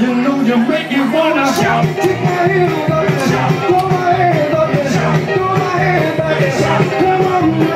You know you make me wanna shout. Take my hand up and shout. Throw my hand up and shout. Throw my hand up and shout. Come on.